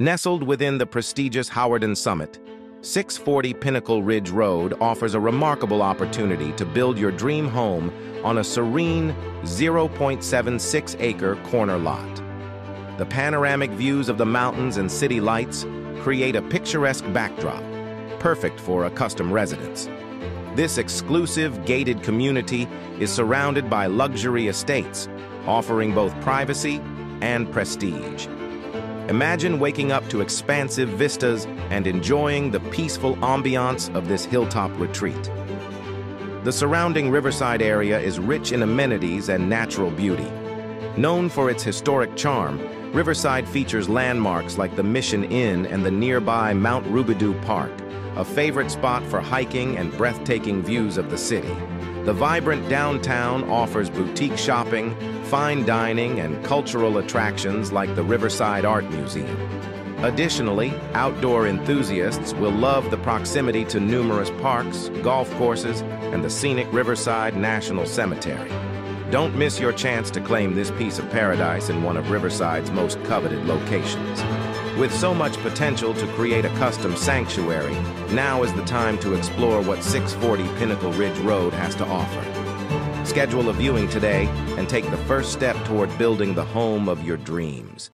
Nestled within the prestigious Hawarden Summit, 640 Pinnacle Ridge Road offers a remarkable opportunity to build your dream home on a serene 0.76-acre corner lot. The panoramic views of the mountains and city lights create a picturesque backdrop, perfect for a custom residence. This exclusive, gated community is surrounded by luxury estates, offering both privacy and prestige. Imagine waking up to expansive vistas and enjoying the peaceful ambiance of this hilltop retreat. The surrounding riverside area is rich in amenities and natural beauty. Known for its historic charm, Riverside features landmarks like the Mission Inn and the nearby Mount Rubidoux Park, a favorite spot for hiking and breathtaking views of the city. The vibrant downtown offers boutique shopping, fine dining, and cultural attractions like the Riverside Art Museum. Additionally, outdoor enthusiasts will love the proximity to numerous parks, golf courses, and the scenic Riverside National Cemetery. Don't miss your chance to claim this piece of paradise in one of Riverside's most coveted locations. With so much potential to create a custom sanctuary, now is the time to explore what 640 Pinnacle Ridge Road has to offer. Schedule a viewing today and take the first step toward building the home of your dreams.